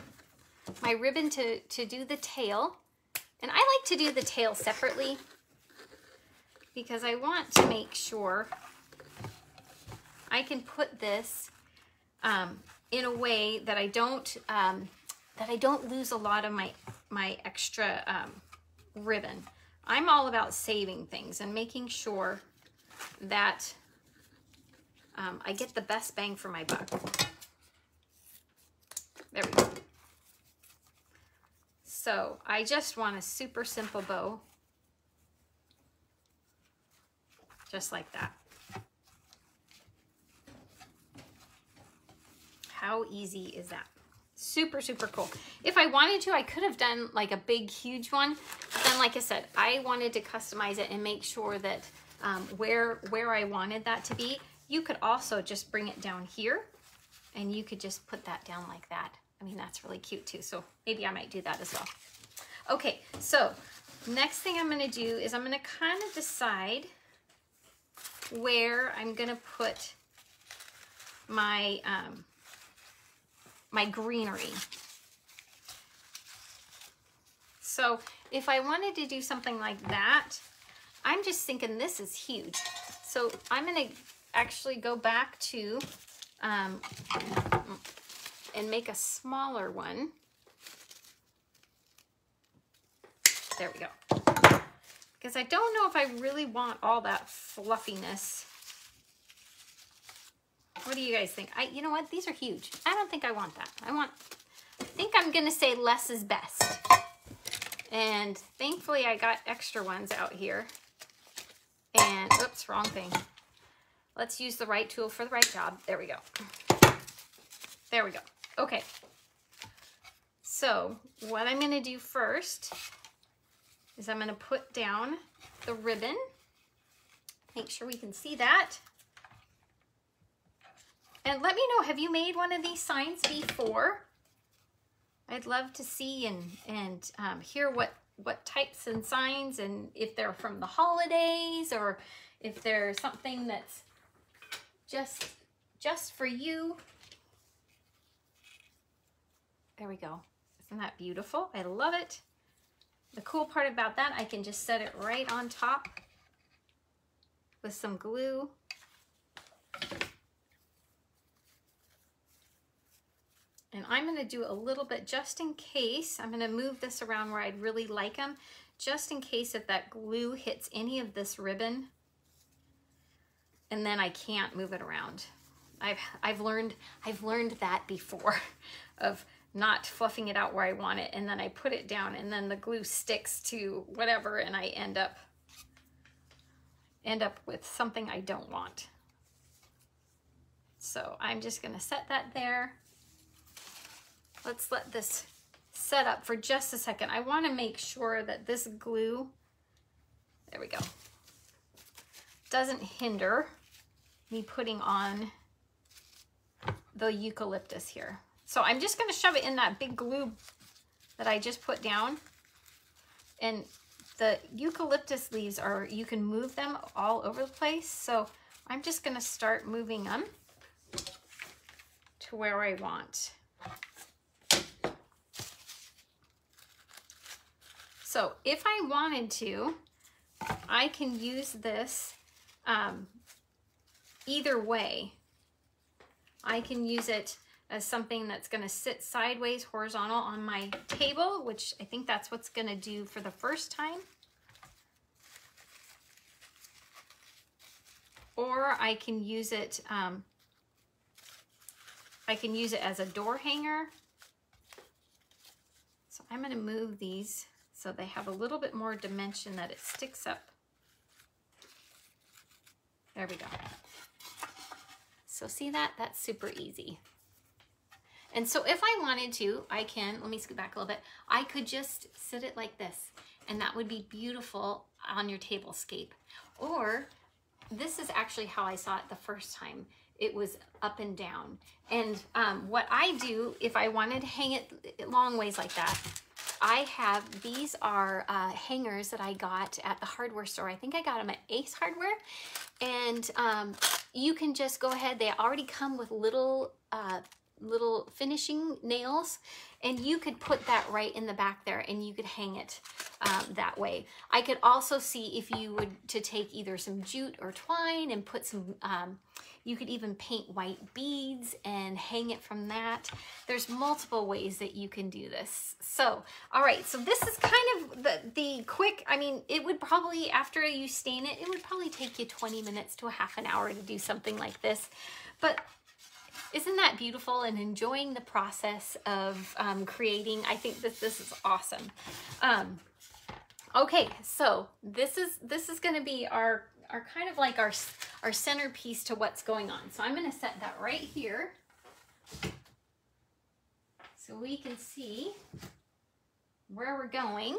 S1: my ribbon to, to do the tail. And I like to do the tail separately because I want to make sure I can put this um, in a way that I don't um, that I don't lose a lot of my my extra um, ribbon. I'm all about saving things and making sure that um, I get the best bang for my buck. There we go. So I just want a super simple bow. Just like that. How easy is that? Super, super cool. If I wanted to, I could have done like a big, huge one. But then, like I said, I wanted to customize it and make sure that um, where, where I wanted that to be, you could also just bring it down here and you could just put that down like that. I mean, that's really cute too. So maybe I might do that as well. Okay, so next thing I'm gonna do is I'm gonna kind of decide where I'm gonna put my, um, my greenery. So if I wanted to do something like that, I'm just thinking this is huge. So I'm gonna actually go back to um, and make a smaller one. There we go. Because I don't know if I really want all that fluffiness. What do you guys think? I, you know what? These are huge. I don't think I want that. I want, I think I'm going to say less is best. And thankfully I got extra ones out here. And, oops, wrong thing. Let's use the right tool for the right job. There we go. There we go. Okay. So what I'm going to do first is I'm going to put down the ribbon. Make sure we can see that. And let me know, have you made one of these signs before? I'd love to see and, and um, hear what, what types and signs and if they're from the holidays or if they're something that's just, just for you. There we go. Isn't that beautiful? I love it. The cool part about that, I can just set it right on top with some glue. And I'm gonna do a little bit just in case. I'm gonna move this around where I'd really like them, just in case if that glue hits any of this ribbon, and then I can't move it around. I've, I've learned, I've learned that before of not fluffing it out where I want it. And then I put it down and then the glue sticks to whatever and I end up, end up with something I don't want. So I'm just gonna set that there. Let's let this set up for just a second. I wanna make sure that this glue, there we go, doesn't hinder me putting on the eucalyptus here. So I'm just going to shove it in that big glue that I just put down. And the eucalyptus leaves are, you can move them all over the place. So I'm just going to start moving them to where I want. So if I wanted to, I can use this um, either way. I can use it as something that's gonna sit sideways horizontal on my table, which I think that's what's gonna do for the first time. Or I can use it, um, I can use it as a door hanger. So I'm gonna move these so they have a little bit more dimension that it sticks up. There we go. So see that? That's super easy. And so if I wanted to, I can, let me scoot back a little bit, I could just sit it like this and that would be beautiful on your tablescape. Or this is actually how I saw it the first time. It was up and down. And um, what I do, if I wanted to hang it long ways like that, I have, these are uh, hangers that I got at the hardware store. I think I got them at Ace Hardware. And um, you can just go ahead, they already come with little uh, little finishing nails and you could put that right in the back there and you could hang it um, that way. I could also see if you would to take either some jute or twine and put some, um, you could even paint white beads and hang it from that. There's multiple ways that you can do this. So, all right, so this is kind of the, the quick, I mean, it would probably, after you stain it, it would probably take you 20 minutes to a half an hour to do something like this. But isn't that beautiful and enjoying the process of um, creating? I think that this is awesome. Um, okay, so this is this is going to be our our kind of like our our centerpiece to what's going on. So I'm going to set that right here so we can see where we're going.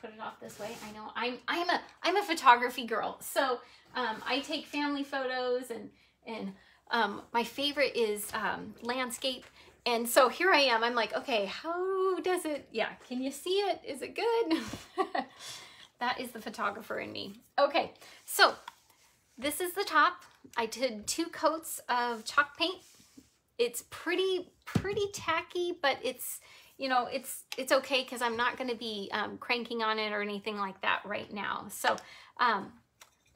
S1: Put it off this way. I know I'm I'm a I'm a photography girl, so um, I take family photos and and um, my favorite is um, landscape. And so here I am. I'm like, okay, how does it? Yeah, can you see it? Is it good? that is the photographer in me. Okay, so this is the top. I did two coats of chalk paint. It's pretty, pretty tacky, but it's, you know, it's it's okay because I'm not going to be um, cranking on it or anything like that right now. So um,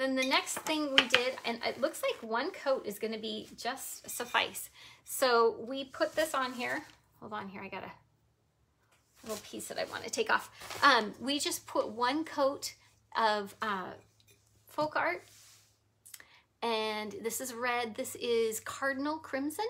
S1: then the next thing we did, and it looks like one coat is gonna be just suffice. So we put this on here. Hold on here, I got a little piece that I wanna take off. Um, we just put one coat of uh, folk art. And this is red, this is cardinal crimson.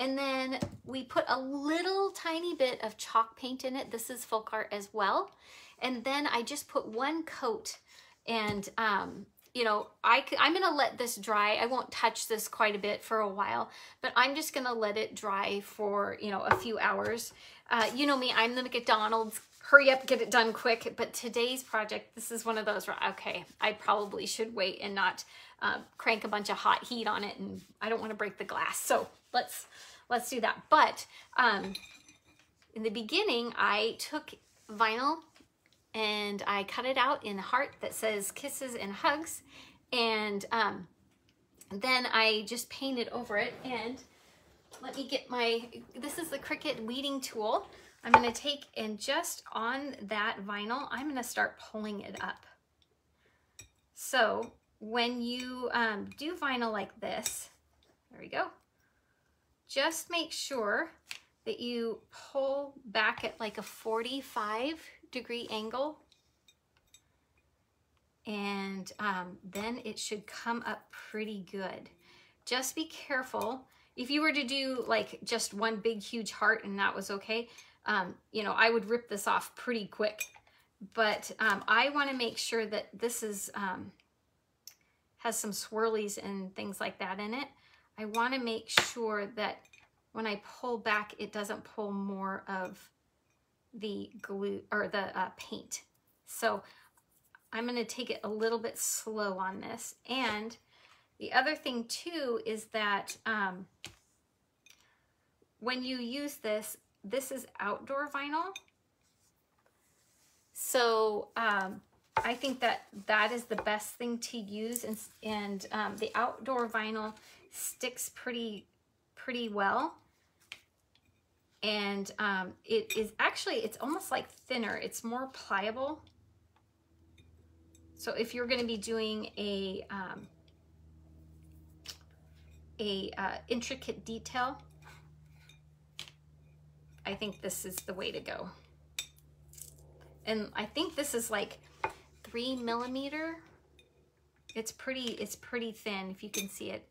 S1: And then we put a little tiny bit of chalk paint in it. This is folk art as well. And then I just put one coat and um, you know, I, I'm to let this dry. I won't touch this quite a bit for a while, but I'm just to let it dry for, you know, a few hours. Uh, you know me, I'm the McDonald's, hurry up, get it done quick. But today's project, this is one of those where, okay, I probably should wait and not uh, crank a bunch of hot heat on it. And I don't want to break the glass. So let's, let's do that. But um, in the beginning, I took vinyl and I cut it out in heart that says kisses and hugs. And um, then I just painted over it and let me get my, this is the Cricut weeding tool. I'm gonna take and just on that vinyl, I'm gonna start pulling it up. So when you um, do vinyl like this, there we go, just make sure that you pull back at like a 45 degree angle. And um, then it should come up pretty good. Just be careful. If you were to do like just one big huge heart and that was okay, um, you know, I would rip this off pretty quick. But um, I wanna make sure that this is um, has some swirlies and things like that in it. I wanna make sure that when I pull back, it doesn't pull more of the glue or the uh, paint. So I'm going to take it a little bit slow on this. And the other thing too is that um, when you use this, this is outdoor vinyl. So um, I think that that is the best thing to use and, and um, the outdoor vinyl sticks pretty, pretty well and um, it is actually, it's almost like thinner. It's more pliable. So if you're going to be doing a, um, a uh, intricate detail, I think this is the way to go. And I think this is like three millimeter. It's pretty, it's pretty thin if you can see it.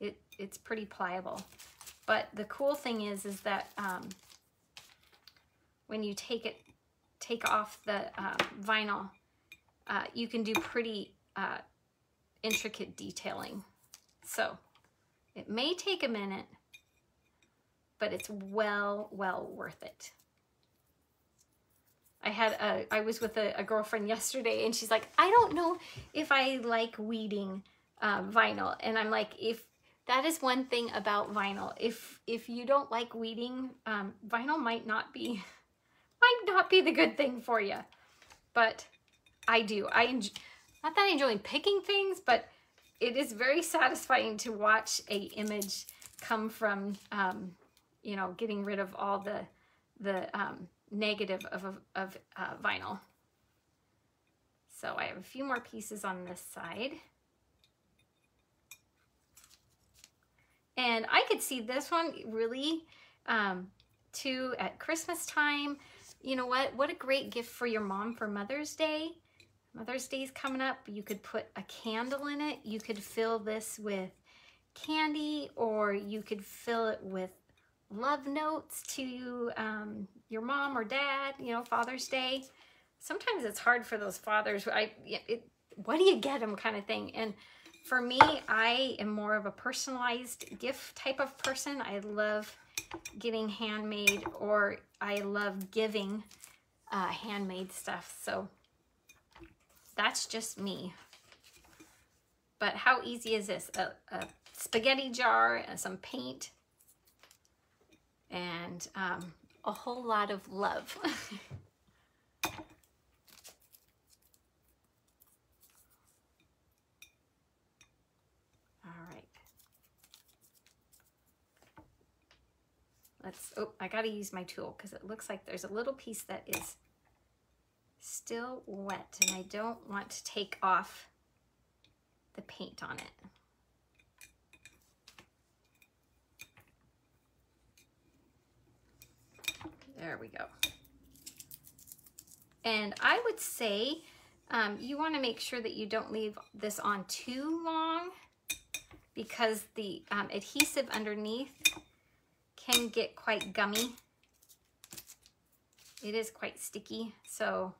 S1: It, it's pretty pliable. But the cool thing is, is that um, when you take it, take off the uh, vinyl, uh, you can do pretty uh, intricate detailing. So it may take a minute, but it's well, well worth it. I had a, I was with a, a girlfriend yesterday and she's like, I don't know if I like weeding uh, vinyl. And I'm like, if that is one thing about vinyl, if, if you don't like weeding, um, vinyl might not be, might not be the good thing for you. But I do. I enjoy, not that I enjoy picking things, but it is very satisfying to watch a image come from, um, you know, getting rid of all the, the um, negative of, of, uh, vinyl. So I have a few more pieces on this side. And I could see this one really um, too at Christmas time. You know what? What a great gift for your mom for Mother's Day. Mother's Day's coming up. You could put a candle in it. You could fill this with candy or you could fill it with love notes to um, your mom or dad, you know, Father's Day. Sometimes it's hard for those fathers. I, it, what do you get them kind of thing. And for me, I am more of a personalized gift type of person. I love getting handmade or I love giving uh, handmade stuff. So that's just me. But how easy is this? A, a spaghetti jar and some paint and um, a whole lot of love. All right. Let's, oh, I got to use my tool because it looks like there's a little piece that is still wet and I don't want to take off the paint on it. There we go. And I would say um, you want to make sure that you don't leave this on too long because the um, adhesive underneath can get quite gummy. It is quite sticky, so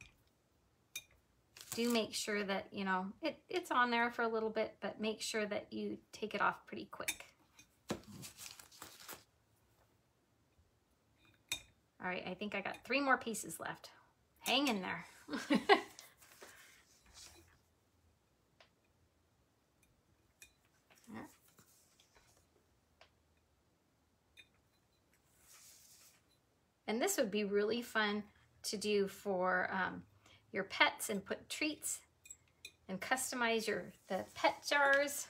S1: do make sure that, you know, it, it's on there for a little bit, but make sure that you take it off pretty quick. All right, I think I got three more pieces left. Hang in there. and this would be really fun to do for um, your pets and put treats and customize your the pet jars.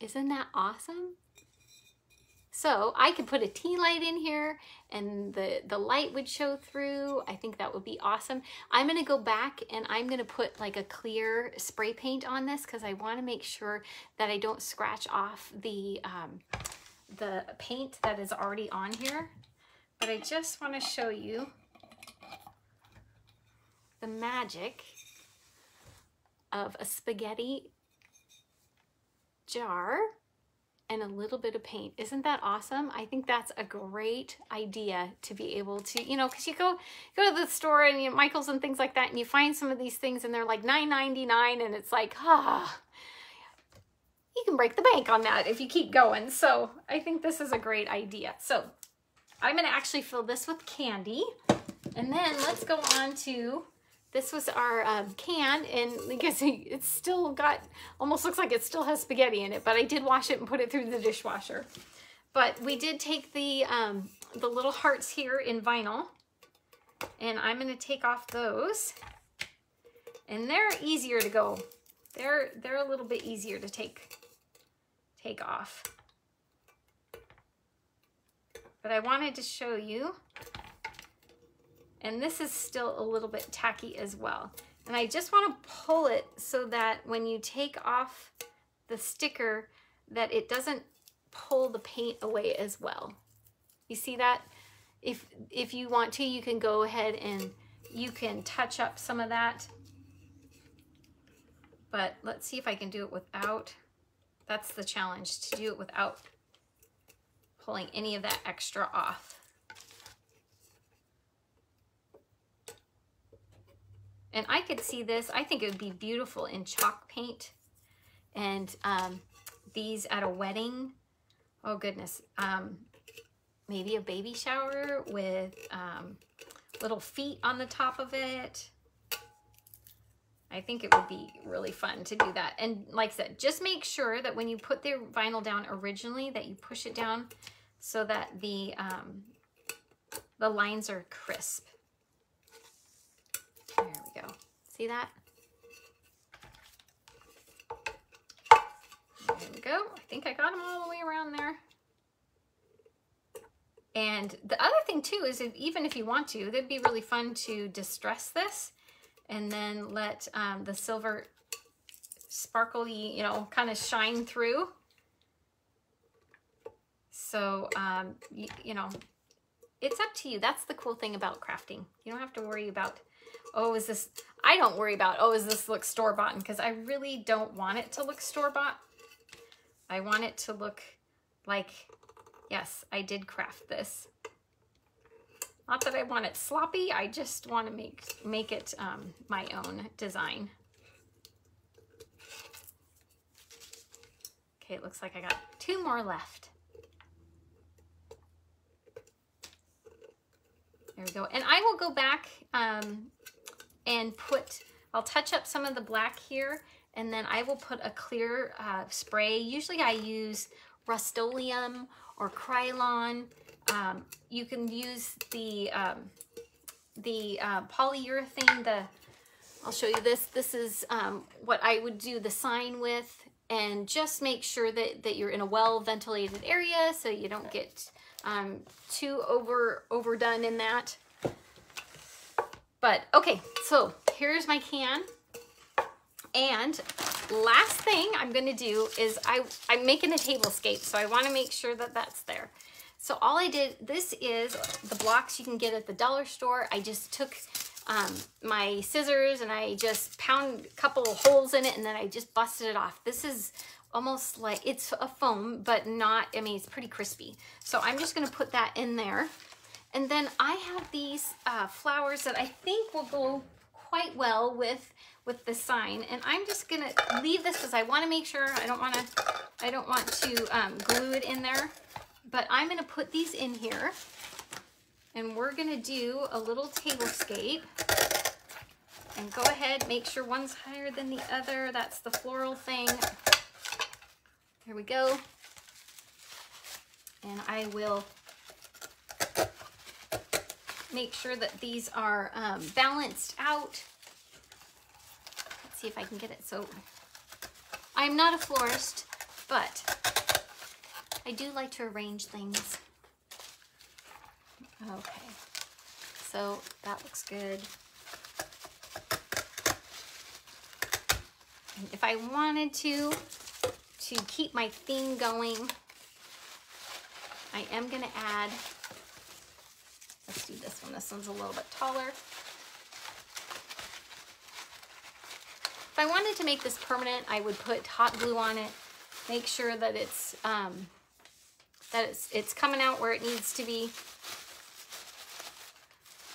S1: Isn't that awesome? So I could put a tea light in here and the, the light would show through. I think that would be awesome. I'm gonna go back and I'm gonna put like a clear spray paint on this because I wanna make sure that I don't scratch off the, um, the paint that is already on here. But I just wanna show you the magic of a spaghetti jar and a little bit of paint. Isn't that awesome? I think that's a great idea to be able to, you know, because you go go to the store and you know, Michael's and things like that, and you find some of these things and they're like $9.99 and it's like, ah, you can break the bank on that if you keep going. So I think this is a great idea. So I'm gonna actually fill this with candy and then let's go on to this was our um, can, and I guess it's still got, almost looks like it still has spaghetti in it, but I did wash it and put it through the dishwasher. But we did take the, um, the little hearts here in vinyl, and I'm gonna take off those. And they're easier to go. They're, they're a little bit easier to take, take off. But I wanted to show you and this is still a little bit tacky as well. And I just want to pull it so that when you take off the sticker that it doesn't pull the paint away as well. You see that? If, if you want to, you can go ahead and you can touch up some of that. But let's see if I can do it without. That's the challenge, to do it without pulling any of that extra off. And I could see this, I think it would be beautiful in chalk paint and um, these at a wedding. Oh goodness, um, maybe a baby shower with um, little feet on the top of it. I think it would be really fun to do that. And like I said, just make sure that when you put the vinyl down originally that you push it down so that the, um, the lines are crisp. There we go. See that? There we go. I think I got them all the way around there. And the other thing too is if, even if you want to, it'd be really fun to distress this and then let um, the silver sparkly, you know, kind of shine through. So, um, you, you know, it's up to you. That's the cool thing about crafting. You don't have to worry about oh, is this, I don't worry about, oh, is this look store-bought? Because I really don't want it to look store-bought. I want it to look like, yes, I did craft this. Not that I want it sloppy, I just want to make, make it um, my own design. Okay, it looks like I got two more left. There we go. And I will go back um, and put, I'll touch up some of the black here and then I will put a clear uh, spray. Usually I use Rust-Oleum or Krylon. Um, you can use the, um, the uh, polyurethane, the, I'll show you this. This is um, what I would do the sign with and just make sure that, that you're in a well ventilated area so you don't get um, too over overdone in that. But okay, so here's my can. And last thing I'm gonna do is I, I'm making a tablescape, so I wanna make sure that that's there. So all I did, this is the blocks you can get at the dollar store. I just took um, my scissors and I just pound a couple holes in it and then I just busted it off. This is almost like, it's a foam, but not, I mean, it's pretty crispy. So I'm just gonna put that in there. And then I have these uh, flowers that I think will go quite well with with the sign. And I'm just gonna leave this because I wanna make sure I don't wanna, I don't want to um, glue it in there. But I'm gonna put these in here and we're gonna do a little tablescape and go ahead, make sure one's higher than the other. That's the floral thing. There we go. And I will make sure that these are um, balanced out. Let's see if I can get it. So I'm not a florist, but I do like to arrange things. Okay, so that looks good. And if I wanted to, to keep my theme going, I am gonna add Let's do this one. This one's a little bit taller. If I wanted to make this permanent, I would put hot glue on it, make sure that it's um, that it's, it's coming out where it needs to be.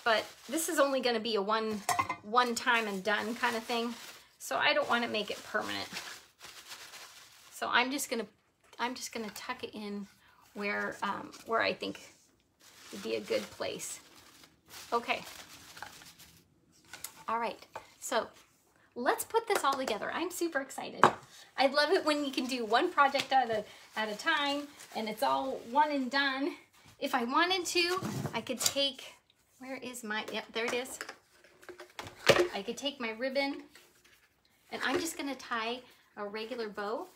S1: But this is only gonna be a one, one time and done kind of thing. So I don't wanna make it permanent. So I'm just gonna, I'm just gonna tuck it in where, um, where I think would be a good place. Okay. All right. So let's put this all together. I'm super excited. I love it when you can do one project at a, at a time and it's all one and done. If I wanted to, I could take, where is my, yep, there it is. I could take my ribbon and I'm just gonna tie a regular bow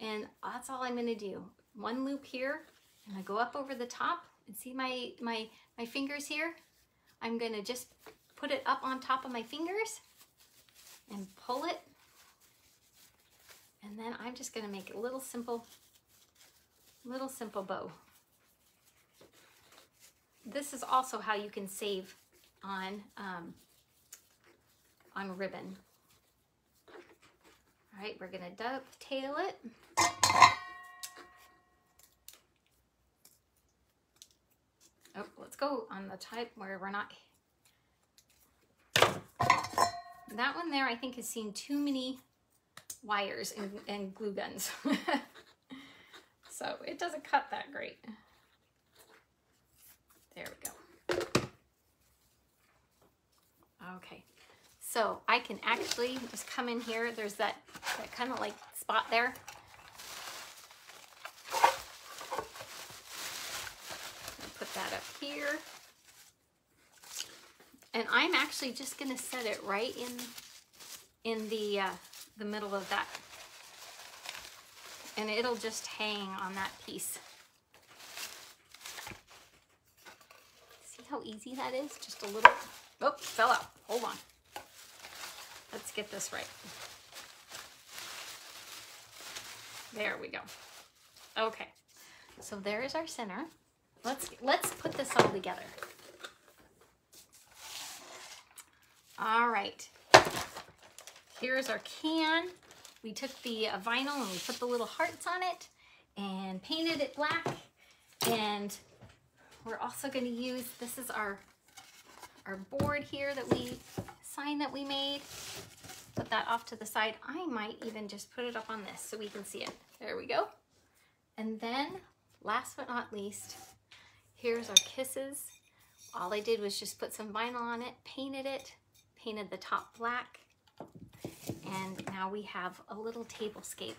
S1: and that's all I'm gonna do. One loop here and I go up over the top and see my, my, my fingers here? I'm gonna just put it up on top of my fingers and pull it. And then I'm just gonna make a little simple, little simple bow. This is also how you can save on, um, on ribbon. All right, we're gonna dovetail it. Oh, let's go on the type where we're not. That one there, I think, has seen too many wires and, and glue guns. so it doesn't cut that great. There we go. Okay, so I can actually just come in here. There's that, that kind of like spot there. Put that up here. And I'm actually just gonna set it right in in the uh, the middle of that. And it'll just hang on that piece. See how easy that is? Just a little, oh, fell out, hold on. Let's get this right. There we go. Okay, so there is our center. Let's, let's put this all together. All right, here's our can. We took the uh, vinyl and we put the little hearts on it and painted it black. And we're also gonna use, this is our, our board here that we, sign that we made. Put that off to the side. I might even just put it up on this so we can see it. There we go. And then last but not least, here's our kisses. All I did was just put some vinyl on it, painted it, painted the top black, and now we have a little tablescape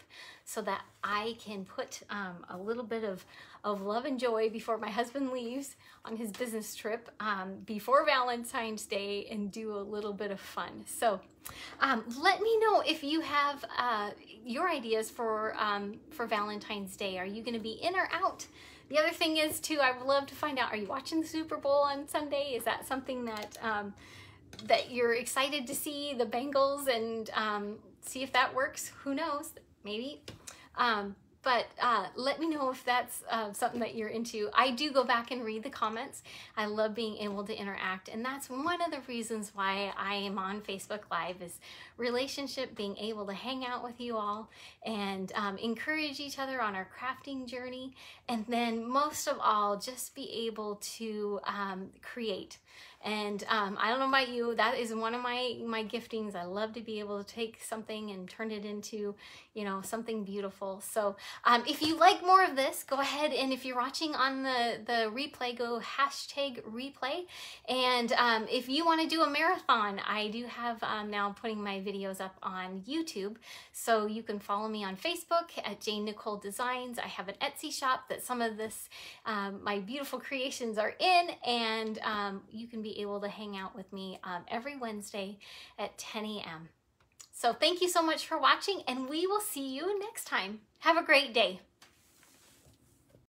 S1: so that I can put um, a little bit of, of love and joy before my husband leaves on his business trip um, before Valentine's Day and do a little bit of fun. So um, let me know if you have uh, your ideas for, um, for Valentine's Day. Are you gonna be in or out? The other thing is too, I would love to find out, are you watching the Super Bowl on Sunday? Is that something that um, that you're excited to see the Bengals and um, see if that works. Who knows? Maybe. Um, but uh, let me know if that's uh, something that you're into. I do go back and read the comments. I love being able to interact, and that's one of the reasons why I am on Facebook Live is relationship, being able to hang out with you all and um, encourage each other on our crafting journey, and then most of all, just be able to um, create. And um, I don't know about you, that is one of my, my giftings. I love to be able to take something and turn it into, you know, something beautiful. So um, if you like more of this, go ahead and if you're watching on the, the replay, go hashtag replay. And um, if you want to do a marathon, I do have um, now putting my videos up on YouTube. So you can follow me on Facebook at Jane Nicole Designs. I have an Etsy shop that some of this, um, my beautiful creations are in and um, you can be able to hang out with me um, every Wednesday at 10 a.m. So thank you so much for watching and we will see you next time. Have a great day.